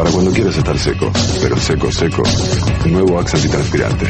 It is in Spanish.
Para Cuando quieras estar seco, pero seco, seco, nuevo Axe antitranspirante.